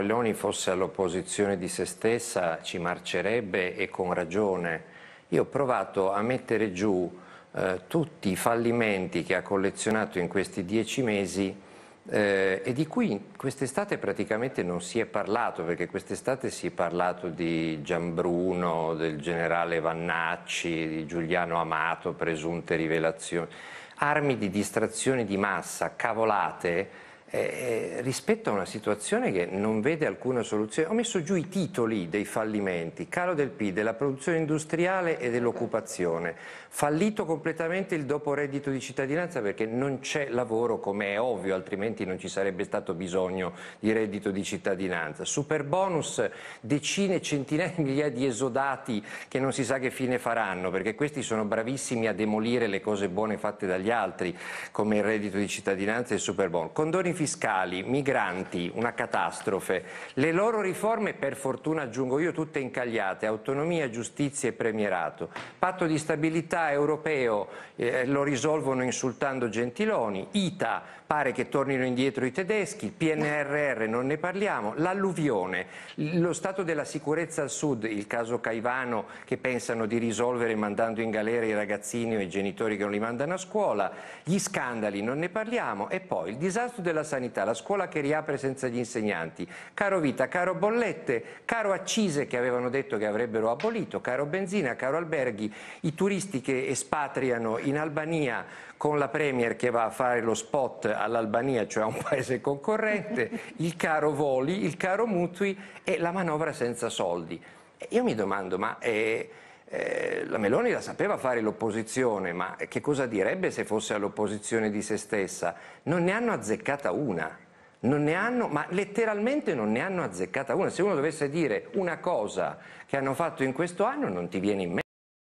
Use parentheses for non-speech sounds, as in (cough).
Meloni fosse all'opposizione di se stessa ci marcerebbe e con ragione. Io ho provato a mettere giù eh, tutti i fallimenti che ha collezionato in questi dieci mesi eh, e di cui quest'estate praticamente non si è parlato, perché quest'estate si è parlato di Gianbruno, del generale Vannacci, di Giuliano Amato, presunte rivelazioni, armi di distrazione di massa, cavolate, eh, eh, rispetto a una situazione che non vede alcuna soluzione. Ho messo giù i titoli dei fallimenti, calo del PIL, della produzione industriale e dell'occupazione, fallito completamente il dopo reddito di cittadinanza perché non c'è lavoro come è ovvio, altrimenti non ci sarebbe stato bisogno di reddito di cittadinanza. Super bonus, decine, centinaia di migliaia di esodati che non si sa che fine faranno perché questi sono bravissimi a demolire le cose buone fatte dagli altri come il reddito di cittadinanza e il super bonus. Condoni fiscali, migranti, una catastrofe. Le loro riforme, per fortuna aggiungo io, tutte incagliate, autonomia, giustizia e premierato. Patto di stabilità europeo eh, lo risolvono insultando Gentiloni, ITA pare che tornino indietro i tedeschi, PNRR non ne parliamo, l'alluvione, lo stato della sicurezza al sud, il caso Caivano che pensano di risolvere mandando in galera i ragazzini o i genitori che non li mandano a scuola, gli scandali non ne parliamo e poi il disastro della sanità, la scuola che riapre senza gli insegnanti, caro vita, caro bollette, caro accise che avevano detto che avrebbero abolito, caro benzina, caro alberghi, i turisti che espatriano in Albania con la Premier che va a fare lo spot all'Albania, cioè a un (laughs) paese concorrente, il caro voli, il caro mutui e la manovra senza soldi. Io mi domando, ma... Eh, eh, la Meloni la sapeva fare l'opposizione, ma che cosa direbbe se fosse all'opposizione di se stessa? Non ne hanno azzeccata una. Non ne hanno, ma letteralmente non ne hanno azzeccata una. Se uno dovesse dire una cosa che hanno fatto in questo anno non ti viene in mente.